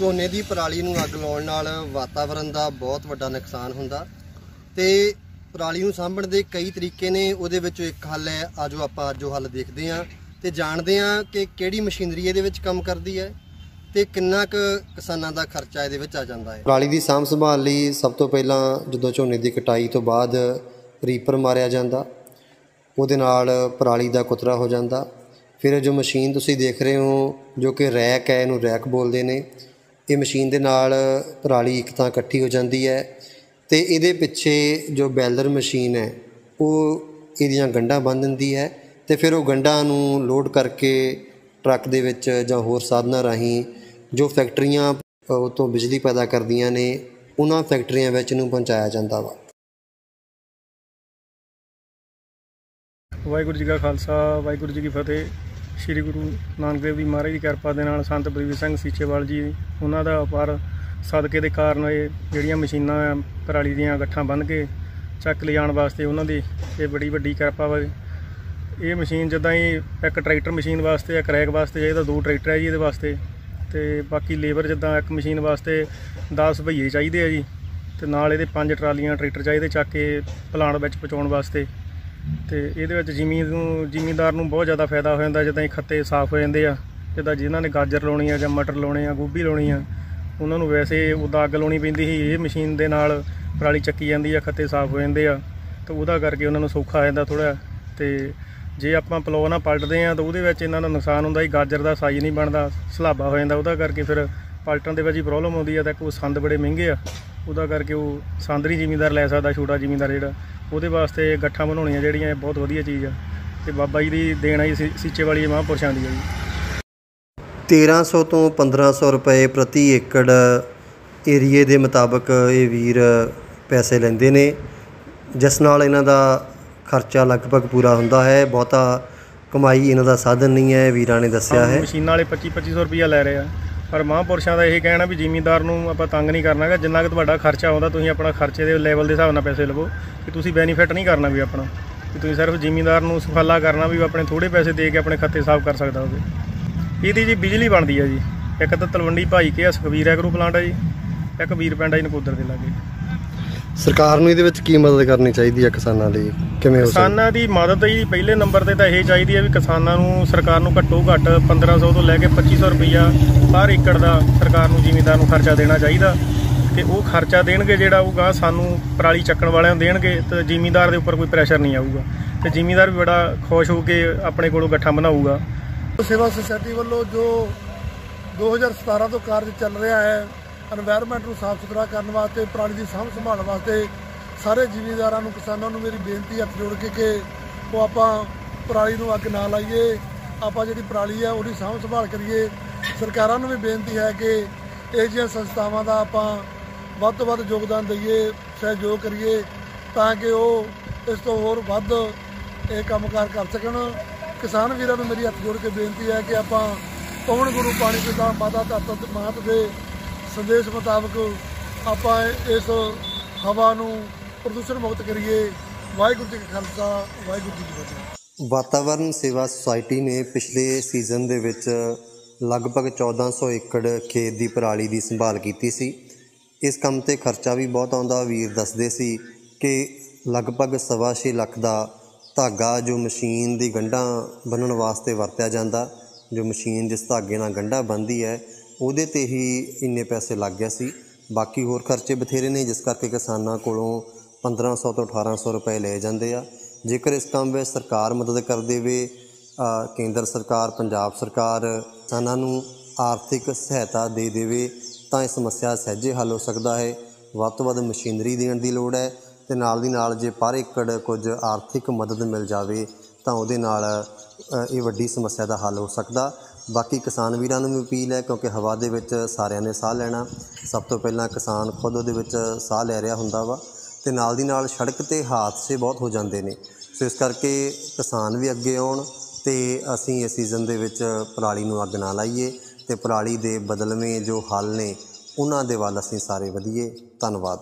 ਝੋਨੇ ਦੀ ਪਰਾਲੀ ਨੂੰ ਅੱਗ ਲਾਉਣ ਨਾਲ ਵਾਤਾਵਰਣ ਦਾ ਬਹੁਤ ਵੱਡਾ ਨੁਕਸਾਨ ਹੁੰਦਾ ਤੇ ਪਰਾਲੀ ਨੂੰ ਸਾਂਭਣ ਦੇ ਕਈ ਤਰੀਕੇ ਨੇ, ਉਹਦੇ ਵਿੱਚੋਂ ਇੱਕ ਹੱਲ ਹੈ, ਆਜੋ ਆਪਾਂ ਅੱਜ ਉਹ ਹੱਲ ਦੇਖਦੇ ਹਾਂ ਤੇ ਜਾਣਦੇ ਹਾਂ ਕਿ ਕਿਹੜੀ ਮਸ਼ੀਨਰੀ ਇਹਦੇ ਵਿੱਚ ਕੰਮ ਕਰਦੀ ਹੈ ਤੇ ਕਿੰਨਾ ਕੁ ਕਿਸਾਨਾਂ ਦਾ ਖਰਚਾ ਇਹਦੇ ਵਿੱਚ ਆ ਜਾਂਦਾ ਹੈ। ਪਰਾਲੀ ਦੀ ਸਾਂਭ ਸੰਭਾਲ ਲਈ ਸਭ ਤੋਂ ਪਹਿਲਾਂ ਜਦੋਂ ਝੋਨੇ ਦੀ ਕਟਾਈ ਤੋਂ ਬਾਅਦ ਰੀਪਰ ਮਾਰਿਆ ਜਾਂਦਾ, ਉਹਦੇ ਨਾਲ ਪਰਾਲੀ ਦਾ ਕੁਤਰਾ ਹੋ ਜਾਂਦਾ। ਫਿਰ ਜੋ ਮਸ਼ੀਨ ਤੁਸੀਂ ਦੇਖ ਰਹੇ ਹੋ, ਜੋ ਕਿ ਰੈਕ ਹੈ, ਇਹਨੂੰ ਰੈਕ ਬੋਲਦੇ ਨੇ। ਇਹ ਮਸ਼ੀਨ ਦੇ ਨਾਲ ਪਰਾਲੀ ਇੱਕ ਤਾਂ ਇਕੱਠੀ ਹੋ ਜਾਂਦੀ ਹੈ ਤੇ ਇਹਦੇ ਪਿੱਛੇ ਜੋ ਬੈਲਰ ਮਸ਼ੀਨ ਹੈ, ਉਹ ਇਹਦੀਆਂ ਗੰਢਾਂ ਬੰਨ ਦਿੰਦੀ ਹੈ ਤੇ ਫਿਰ ਉਹ ਗੰਢਾਂ ਨੂੰ ਲੋਡ ਕਰਕੇ ਟਰੱਕ ਦੇ ਵਿੱਚ ਜਾਂ ਹੋਰ ਸਾਧਨਾਂ ਰਾਹੀਂ ਜੋ ਫੈਕਟਰੀਆਂ ਤੋਂ ਬਿਜਲੀ ਪੈਦਾ ਕਰਦੀਆਂ ਨੇ, ਉਹਨਾਂ ਫੈਕਟਰੀਆਂ ਵਿੱਚ ਨੂੰ ਪਹੁੰਚਾਇਆ ਜਾਂਦਾ ਵਾ। ਵਾਹਿਗੁਰੂ ਜੀ ਕਾ ਖਾਲਸਾ, ਵਾਹਿਗੁਰੂ ਜੀ ਕੀ ਫਤਿਹ। ਸ੍ਰੀ ਗੁਰੂ ਨਾਨਕ ਦੇਵ ਜੀ ਮਹਾਰਾਜ ਦੀ ਕਿਰਪਾ ਦੇ ਨਾਲ ਸੰਤ ਬਲਵੀਰ ਸਿੰਘ ਸੀਚੇਵਾਲ ਜੀ ਉਹਨਾਂ ਦਾ ਅਪਾਰ ਸਦਕੇ ਦੇ ਕਾਰਨ ਇਹ ਜਿਹੜੀਆਂ ਮਸ਼ੀਨਾਂ ਆ, ਪਰਾਲੀ ਦੀਆਂ ਗੱਠਾਂ ਬੰਨ੍ਹ ਕੇ ਚੱਕ ਲਿਜਾਣ ਵਾਸਤੇ ਉਹਨਾਂ ਦੀ ਇਹ ਬੜੀ ਵੱਡੀ ਕਿਰਪਾ ਵਾ। ਇਹ ਮਸ਼ੀਨ ਜਿੱਦਾਂ ਹੀ ਇੱਕ ਟਰੈਕਟਰ ਮਸ਼ੀਨ ਵਾਸਤੇ ਆ ਕਰੈਕ ਵਾਸਤੇ ਚਾਹੀਦਾ ਦੋ ਟਰੈਕਟਰ ਹੈ ਜੀ ਇਹਦੇ ਵਾਸਤੇ। ਤੇ ਬਾਕੀ ਲੇਬਰ ਜਿੱਦਾਂ ਇੱਕ ਮਸ਼ੀਨ ਵਾਸਤੇ 10 ਭਈਏ ਚਾਹੀਦੇ ਆ ਜੀ। ਤੇ ਨਾਲ ਇਹਦੇ ਪੰਜ ਟਰਾਲੀਆਂ ਟਰੈਕਟਰ ਚਾਹੀਦੇ ਚੱਕ ਕੇ ਪਲਾਂਟ ਵਿੱਚ ਪਹੁੰਚਾਉਣ ਵਾਸਤੇ। ਤੇ ਇਹਦੇ ਵਿੱਚ ਜ਼ਿਮੀ ਨੂੰ ਜ਼ਿਮੀਂਦਾਰ ਨੂੰ ਬਹੁਤ ਜ਼ਿਆਦਾ ਫਾਇਦਾ ਹੋ ਜਾਂਦਾ ਜਿੱਦਾਂ ਹੀ ਖੱਤੇ ਸਾਫ਼ ਹੋ ਜਾਂਦੇ ਆ, ਜਿੱਦਾਂ ਜਿਨ੍ਹਾਂ ਨੇ ਗਾਜਰ ਲਾਉਣੀ ਆ ਜਾਂ ਮਟਰ ਲਾਉਣੇ ਆ, ਗੋਭੀ ਲਾਉਣੀ ਆ, ਉਹਨਾਂ ਨੂੰ ਵੈਸੇ ਉਹਦਾ ਅੱਗ ਲਾਉਣੀ ਪੈਂਦੀ ਸੀ, ਇਹ ਮਸ਼ੀਨ ਦੇ ਨਾਲ ਪਰਾਲੀ ਚੱਕੀ ਜਾਂਦੀ ਆ, ਖੱਤੇ ਸਾਫ਼ ਹੋ ਜਾਂਦੇ ਆ, ਤਾਂ ਉਹਦਾ ਕਰਕੇ ਉਹਨਾਂ ਨੂੰ ਸੌਖਾ ਆ ਜਾਂਦਾ ਥੋੜਾ ਤੇ ਜੇ ਆਪਾਂ ਪਲੋ ਨਾਲ ਪਲਟਦੇ ਆ, ਤਾਂ ਉਹਦੇ ਵਿੱਚ ਇਹਨਾਂ ਦਾ ਨੁਕਸਾਨ ਹੁੰਦਾ ਹੀ ਗਾਜਰ ਦਾ ਸਾਈਜ਼ ਨਹੀਂ ਬਣਦਾ, ਸਲਾਬਾ ਹੋ ਜਾਂਦਾ, ਉਹਦਾ ਕਰਕੇ ਫਿਰ ਪਲਟਣ ਦੇ ਵਿੱਚ ਹੀ ਪ੍ਰੋਬਲਮ ਆਉਂਦੀ ਆ, ਤਾਂ ਕੋਈ ਸੰਦ ਬੜੇ ਮਹਿੰਗੇ ਆ ਉਹਦਾ ਕਰਕੇ ਉਹ ਸੰਦ ਨਹੀਂ ਜ਼ਿਮੀਂਦਾਰ ਲੈ ਸਕਦਾ ਛੋਟਾ ਜ਼ਿਮੀਂਦਾਰ ਜਿਹੜਾ। ਉਹਦੇ ਵਾਸਤੇ ਗੱਠਾਂ ਬਣਾਉਣੀਆਂ ਜਿਹੜੀਆਂ ਬਹੁਤ ਵਧੀਆ ਚੀਜ਼ ਆ। ਤੇ ਬਾਬਾ ਜੀ ਦੀ ਦੇਣ ਆਈ ਸੀ- ਸੀਚੇ ਵਾਲੀ ਮਹਾਂਪੁਰਸ਼ਾਂ ਦੀ ਆ ਜੀ। 1300 ਤੋਂ 1500 ਰੁਪਏ ਪ੍ਰਤੀ ਏਕੜ ਏਰੀਏ ਦੇ ਮੁਤਾਬਕ ਇਹ ਵੀਰ ਪੈਸੇ ਲੈਂਦੇ ਨੇ। ਜਿਸ ਨਾਲ ਇਹਨਾਂ ਦਾ ਖਰਚਾ ਲਗਭਗ ਪੂਰਾ ਹੁੰਦਾ ਹੈ। ਬਹੁਤਾ ਕਮਾਈ ਇਹਨਾਂ ਦਾ ਸਾਧਨ ਨਹੀਂ ਹੈ ਵੀਰਾਂ ਨੇ ਦੱਸਿਆ ਹੈ। ਮਸ਼ੀਨਾਂ ਵਾਲੇ 25 2500 ਰੁਪਈਆ ਲੈ ਰਹੇ ਆ। ਪਰ ਮਹਾਂਪੁਰਸ਼ਾਂ ਦਾ ਇਹ ਕਹਿਣਾ ਵੀ ਜ਼ਿਮੀਂਦਾਰ ਨੂੰ ਆਪਾਂ ਤੰਗ ਨਹੀਂ ਕਰਨਾਗਾ ਜਿੰਨਾ ਕਿ ਤੁਹਾਡਾ ਖਰਚਾ ਆਉਂਦਾ, ਤੁਸੀਂ ਆਪਣਾ ਖਰਚੇ ਦੇ ਲੈਵਲ ਦੇ ਹਿਸਾਬ ਨਾਲ ਪੈਸੇ ਲਵੋ ਕਿ ਤੁਸੀਂ ਬੈਨੀਫਿਟ ਨਹੀਂ ਕਰਨਾ ਵੀ ਆਪਣਾ। ਕਿ ਤੁਸੀਂ ਸਿਰਫ ਜ਼ਿਮੀਂਦਾਰ ਨੂੰ ਸੁਖਾਲਾ ਕਰਨਾ ਵੀ ਆਪਣੇ ਥੋੜੇ ਪੈਸੇ ਦੇ ਕੇ ਆਪਣੇ ਖਾਤੇ ਸਾਫ਼ ਕਰ ਸਕਦਾ ਹੋਵੇ। ਇਹਦੀ ਜੀ ਬਿਜਲੀ ਬਣਦੀ ਹੈ ਜੀ। ਇੱਕ ਤਾਂ ਤਲਵੰਡੀ ਭਾਈ ਕੇ ਆ, ਸੁਖਵੀਰ ਐਗਰੋ ਪਲਾਂਟ ਆ ਜੀ। ਇੱਕ ਵੀਰ ਪਿੰਡ ਆ ਜੀ ਨਕੋਦਰ ਦੇ ਲਾਗੇ। ਸਰਕਾਰ ਨੂੰ ਇਹਦੇ ਵਿੱਚ ਕੀ ਮਦਦ ਕਰਨੀ ਚਾਹੀਦੀ ਹੈ ਕਿਸਾਨਾਂ ਲਈ? ਕਿਵੇਂ ਹੋ ਸਕਦਾ? ਕਿਸਾਨਾਂ ਦੀ ਮਦਦ ਜੀ ਪਹਿਲੇ ਨੰਬਰ ਤੇ ਤਾਂ ਇਹ ਚਾਹੀਦੀ ਹੈ ਵੀ ਕਿਸਾਨਾਂ ਨੂੰ ਸਰਕਾਰ ਨੂੰ ਘੱਟੋ ਘੱਟ 1500 ਤੋਂ ਲੈ ਕੇ 2500 ਰੁਪਈਆ ਹਰ ਏਕੜ ਦਾ ਸਰਕਾਰ ਨੂੰ ਜ਼ਿਮੀਂਦਾਰ ਨੂੰ ਖਰਚਾ ਦੇਣਾ ਚਾਹੀਦਾ। ਤੇ ਉਹ ਖਰਚਾ ਦੇਣਗੇ ਜਿਹੜਾ ਉਹ ਗਾਂ ਸਾਨੂੰ ਪਰਾਲੀ ਚੱਕਣ ਵਾਲਿਆਂ ਨੂੰ ਦੇਣਗੇ ਤੇ ਜ਼ਿਮੀਂਦਾਰ ਦੇ ਉੱਪਰ ਕੋਈ ਪ੍ਰੈਸ਼ਰ ਨਹੀਂ ਆਊਗਾ। ਤੇ ਜ਼ਿਮੀਂਦਾਰ ਵੀ ਬੜਾ ਖੁਸ਼ ਹੋ ਕੇ ਆਪਣੇ ਕੋਲੋਂ ਗੱਠਾਂ ਬਣਾਊਗਾ। ਸੇਵਾ ਸੁਸਾਇਟੀ ਵੱਲੋਂ ਜੋ 2017 ਤੋਂ ਕਾਰਜ ਚੱਲ ਰਿਹਾ ਹੈ এনवायरमेंट ਨੂੰ ਸਾਫ਼ ਸੁਥਰਾ ਕਰਨ ਵਾਸਤੇ, ਪ੍ਰਾਣੀ ਦੀ ਸਾਂਭ ਸੰਭਾਲ ਵਾਸਤੇ ਸਾਰੇ ਜ਼ਿਮੀਂਦਾਰਾਂ ਨੂੰ, ਕਿਸਾਨਾਂ ਨੂੰ ਮੇਰੀ ਬੇਨਤੀ ਹੱਥ ਜੋੜ ਕੇ ਕਿ ਉਹ ਆਪਾਂ ਪਰਾਲੀ ਨੂੰ ਅੱਗ ਨਾ ਲਾਈਏ। ਆਪਾਂ ਜਿਹੜੀ ਪਰਾਲੀ ਹੈ ਉਹਦੀ ਸਾਂਭ ਸੰਭਾਲ ਕਰੀਏ। ਸਰਕਾਰਾਂ ਨੂੰ ਵੀ ਬੇਨਤੀ ਹੈ ਕਿ ਇਹ ਜਿਹੀਆਂ ਸੰਸਥਾਵਾਂ ਦਾ ਆਪਾਂ ਵੱਧ ਤੋਂ ਵੱਧ ਯੋਗਦਾਨ ਦਈਏ, ਸਹਿਯੋਗ ਕਰੀਏ, ਤਾਂ ਕਿ ਉਹ ਇਸ ਤੋਂ ਹੋਰ ਵੱਧ ਇਹ ਕੰਮਕਾਰ ਕਰ ਸਕਣ। ਕਿਸਾਨ ਵੀਰਾਂ ਨੂੰ ਮੇਰੀ ਹੱਥ ਜੋੜ ਕੇ ਬੇਨਤੀ ਹੈ ਕਿ ਆਪਾਂ ਪਵਨ ਗੁਰੂ ਪਾਣੀ ਪਿਤਾ ਮਾਤਾ ਧਰਤ ਮਾਤ ਦੇ ਸੰਦੇਸ਼ ਮੁਤਾਬਕ ਆਪਾਂ ਇਸ ਹਵਾ ਨੂੰ ਪ੍ਰਦੂਸ਼ਣ ਮੁਕਤ ਕਰੀਏ। ਵਾਹਿਗੁਰੂ ਜੀ ਕਾ ਖਾਲਸਾ, ਵਾਹਿਗੁਰੂ ਜੀ ਕੀ ਫਤਿਹ। ਵਾਤਾਵਰਣ ਸੇਵਾ ਸੁਸਾਇਟੀ ਨੇ ਪਿਛਲੇ ਸੀਜ਼ਨ ਦੇ ਵਿੱਚ ਲਗਭਗ 1400 ਏਕੜ ਖੇਤ ਦੀ ਪਰਾਲੀ ਦੀ ਸੰਭਾਲ ਕੀਤੀ ਸੀ। ਇਸ ਕੰਮ ਤੇ ਖਰਚਾ ਵੀ ਬਹੁਤ ਆਉਂਦਾ। ਵੀਰ ਦੱਸਦੇ ਸੀ ਕਿ ਲਗਭਗ ਸਵਾ ਛੇ ਲੱਖ ਦਾ ਧਾਗਾ ਜੋ ਮਸ਼ੀਨ ਦੀ ਗੰਢਾਂ ਬੰਨਣ ਵਾਸਤੇ ਵਰਤਿਆ ਜਾਂਦਾ, ਜੋ ਮਸ਼ੀਨ ਜਿਸ ਧਾਗੇ ਨਾਲ ਗੰਢਾਂ ਬੰਨ੍ਹਦੀ ਹੈ ਉਹਦੇ ਤੇ ਹੀ ਇੰਨੇ ਪੈਸੇ ਲੱਗ ਗਿਆ ਸੀ। ਬਾਕੀ ਹੋਰ ਖਰਚੇ ਬਥੇਰੇ ਨੇ, ਜਿਸ ਕਰਕੇ ਕਿਸਾਨਾਂ ਕੋਲੋਂ 1500 ਤੋਂ 1800 ਰੁਪਏ ਲਏ ਜਾਂਦੇ ਆ। ਜੇਕਰ ਇਸ ਕੰਮ ਵਿੱਚ ਸਰਕਾਰ ਮਦਦ ਕਰ ਦੇਵੇ ਕੇਂਦਰ ਸਰਕਾਰ, ਪੰਜਾਬ ਸਰਕਾਰ ਕਿਸਾਨਾਂ ਨੂੰ ਆਰਥਿਕ ਸਹਾਇਤਾ ਦੇ ਦੇਵੇ, ਤਾਂ ਇਹ ਸਮੱਸਿਆ ਸਹਿਜੇ ਹੱਲ ਹੋ ਸਕਦਾ ਹੈ। ਵੱਧ ਤੋਂ ਵੱਧ ਮਸ਼ੀਨਰੀ ਦੇਣ ਦੀ ਲੋੜ ਹੈ ਤੇ ਨਾਲ ਦੀ ਨਾਲ ਜੇ ਪਰ ਏਕੜ ਕੁਝ ਆਰਥਿਕ ਮਦਦ ਮਿਲ ਜਾਵੇ, ਤਾਂ ਉਹਦੇ ਨਾਲ ਇਹ ਵੱਡੀ ਸਮੱਸਿਆ ਦਾ ਹੱਲ ਹੋ ਸਕਦਾ। ਬਾਕੀ ਕਿਸਾਨ ਵੀਰਾਂ ਨੂੰ ਵੀ ਅਪੀਲ ਹੈ, ਕਿਉਂਕਿ ਹਵਾ ਦੇ ਵਿੱਚ ਸਾਰਿਆਂ ਨੇ ਸਾਹ ਲੈਣਾ। ਸਭ ਤੋਂ ਪਹਿਲਾਂ ਕਿਸਾਨ ਖੁਦ ਉਹਦੇ ਵਿੱਚ ਸਾਹ ਲੈ ਰਿਹਾ ਹੁੰਦਾ ਵਾ ਤੇ ਨਾਲ ਦੀ ਨਾਲ ਸੜਕ ਤੇ ਹਾਦਸੇ ਬਹੁਤ ਹੋ ਜਾਂਦੇ ਨੇ। ਸੋ ਇਸ ਕਰਕੇ ਕਿਸਾਨ ਵੀ ਅੱਗੇ ਆਉਣ ਤੇ ਅਸੀਂ ਇਸ ਸੀਜ਼ਨ ਦੇ ਵਿੱਚ ਪਰਾਲੀ ਨੂੰ ਅੱਗ ਨਾ ਲਾਈਏ ਤੇ ਪਰਾਲੀ ਦੇ ਬਦਲਵੇਂ ਜੋ ਹੱਲ ਨੇ, ਉਹਨਾਂ ਦੇ ਵੱਲ ਅਸੀਂ ਸਾਰੇ ਵਧੀਏ। ਧੰਨਵਾਦ।